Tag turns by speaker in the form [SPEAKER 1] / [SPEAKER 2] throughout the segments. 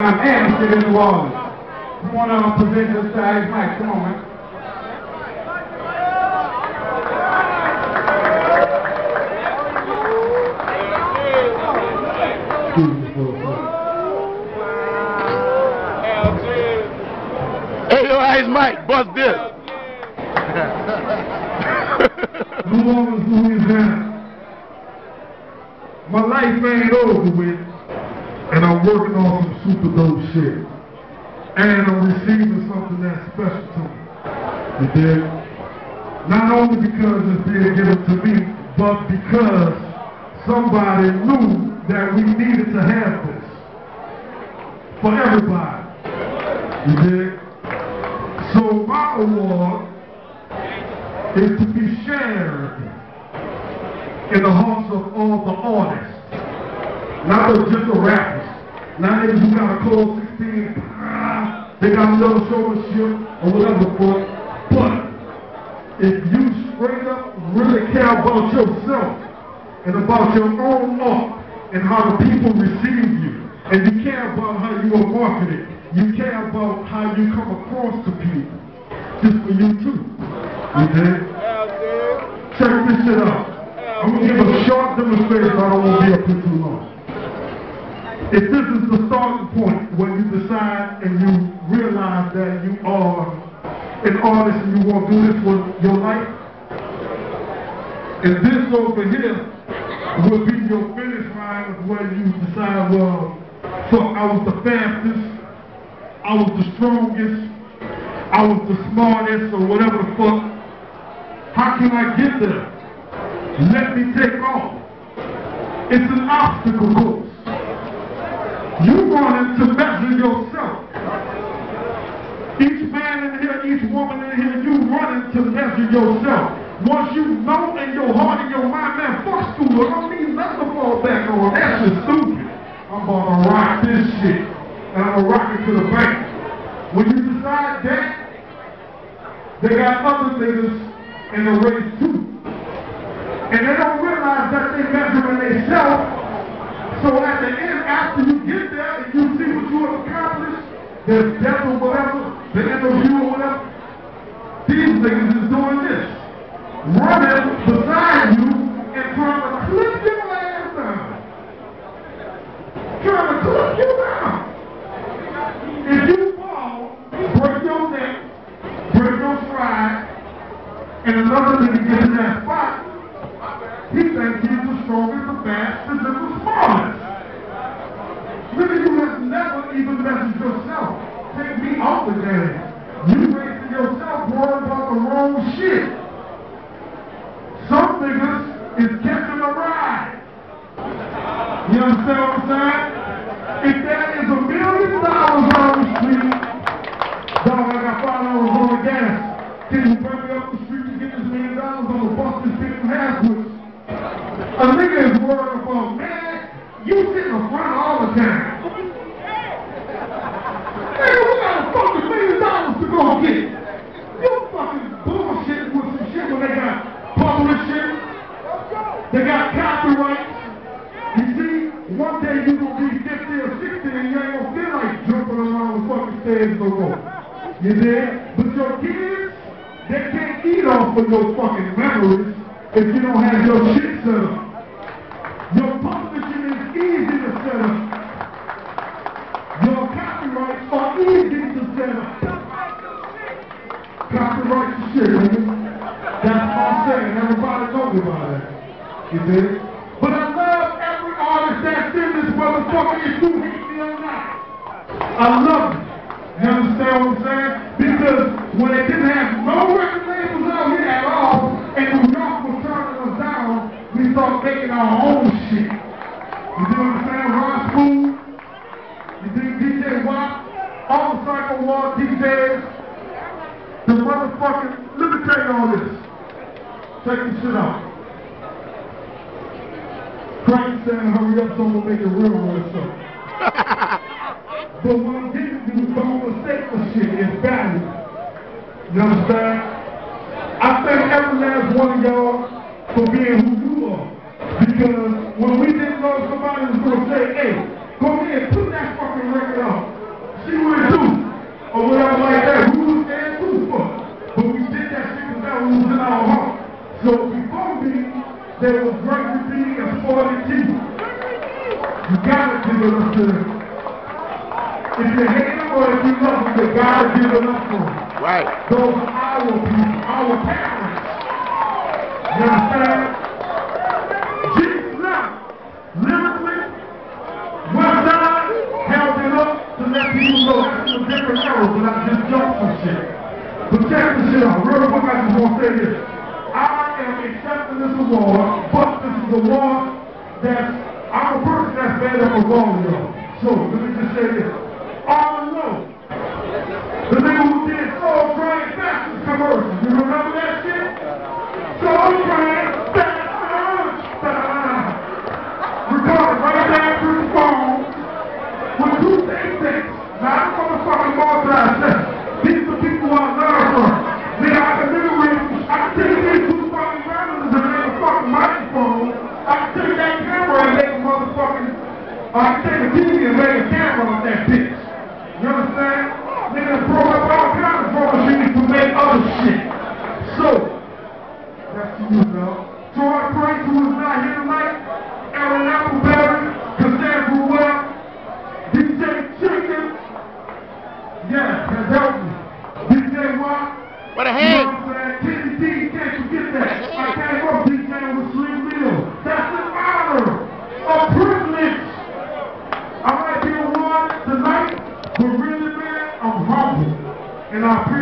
[SPEAKER 1] I'm Anderson in New Orleans. Come on out and present your side Mike. Come on, man.
[SPEAKER 2] Hey, yo, Ice Mike, bust this.
[SPEAKER 1] New Orleans, Louisiana. My life ain't over with, and I'm working on some super dope shit. And I'm receiving something that's special to me. You dig? Not only because it's being given to me, but because somebody knew that we needed to have this. For everybody. You dig? So my award is to be shared in the hearts of all the artists, not just the rappers. Not niggas got a cold 16, ah, they got little showmanship or whatever, but, but if you straight up really care about yourself and about your own art and how the people receive you, and you care about how you are marketed, you care about how you come across to people, just for you too. You dig? Check this shit out. I'm gonna give a short demonstration. I don't want to be up here too long. If this is the starting point when you decide and you realize that you are an artist and you want to do this for your life, and this over here will be your finish line of where you decide, well, so I was the fastest, I was the strongest, I was the smartest, or whatever the fuck. How can I get there? Let me take off. It's an obstacle course. You wanted to measure yourself. Each man in here, each woman in here, you running to measure yourself. Once you know in your heart and your mind, man, fuck school, I don't need nothing to fall back on. That's just stupid. I'm gonna rock this shit. And I'm gonna rock it to the bank. When you decide that, they got other niggas in the race too. And they don't realize that they measuring themselves. So at the end, after you get there and you see what you have accomplished, the death or whatever, the interview or whatever, these niggas is doing this. Running beside you and trying to clip your ass down. Trying to clip you down. If you fall, break your neck, break your stride, and another nigga gets in that spot, he thinks he's the strongest, the fastest, and the smartest. Nigga, you have never even messaged yourself. Take me off the game. You wasting yourself worrying about the wrong shit. Some niggas is catching a ride. You understand what I'm saying? If there is a million dollars on the street, dog, I got five dollars on the gas. Can you bring me up the street to get this million dollars? on the bust this shit in half. A nigga is worried about, man, you sit in front all the time. Nigga, we got a fucking million dollars to go get. You fucking bullshit with some shit when they got public shit. They got copyrights. You see, one day you gonna be 50 or 60 and you ain't gonna feel like jumping around the stairs no more. You dig? But your kids, they can't eat off of your fucking memories if you don't have your shit set up. Your publishing is easy to set up. Your copyrights are easy to set up. Copyrights is shit, nigga. That's what I'm saying. Everybody knows about that. You dig? But I love every artist that's in this motherfucker if you hate me or not. I love it. Understand what I'm saying? Because when they didn't have no record labels out here at all, and New York was turning us down, we started making our own shit. You see what I'm saying? Ron Spoon, you see DJ Watt, all the Psycho War DJs, the motherfucking, let me tell you all this. Check this shit out. Frank saying hurry up so I'm gonna make it real real soon. But what You understand? I thank every last one of y'all for being who you are. Because when we didn't know somebody was gonna say, hey, go ahead, put that fucking record out. what went do. or whatever like that. We was scared too for. But we did that shit was in our heart. So before me, there was great repeating and spoiling teeth. You gotta give it up to them. If you hate them or if you love them, you gotta give it up to them.
[SPEAKER 2] Right.
[SPEAKER 1] Those are our people, our parents. You understand? Jesus lyrically, one time held it up to let people know that's a different era, but I just jumped some shit. But check this shit out. Real quick, I just want to say this. I am accepting this award, but this is a award that I'm a person that's made up of all of y'all. So let me just say this. All alone, the nigga Minuto 10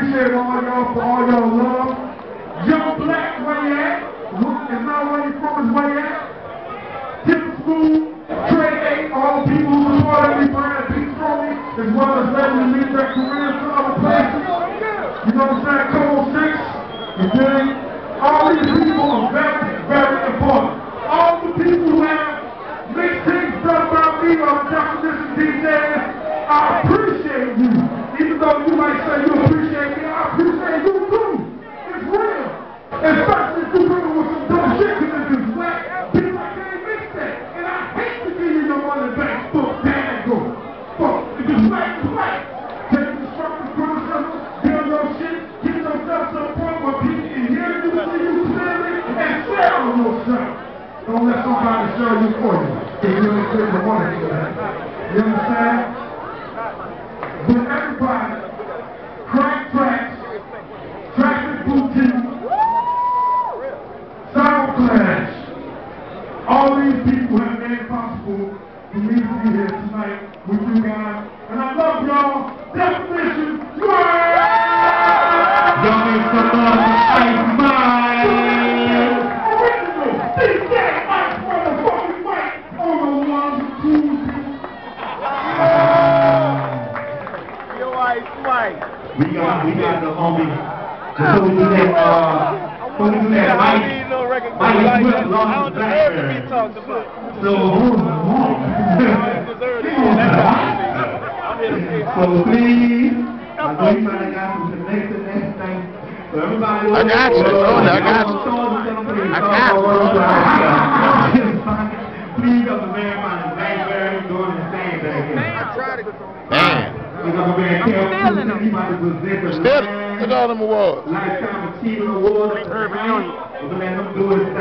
[SPEAKER 1] appreciate all y'all for all y'all love. Don't let somebody sell you for you. If you ain't pay the money for that. You understand?
[SPEAKER 3] Before we do that, uh, before we do that, Mike, Mike Swift lost his Blackberry. So, who's the one? So please, I know you might have got some connect the next thing. So everybody.
[SPEAKER 2] I got you, Lord, I got you. I got
[SPEAKER 3] you. Please help the man find his Blackberry doing the same thing.
[SPEAKER 2] Man.
[SPEAKER 3] We're gonna go back and tell him he might have present the
[SPEAKER 2] Still,
[SPEAKER 3] last
[SPEAKER 2] look at all them awards.
[SPEAKER 3] Lifetime Achievement Award. We're gonna